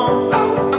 Oh. oh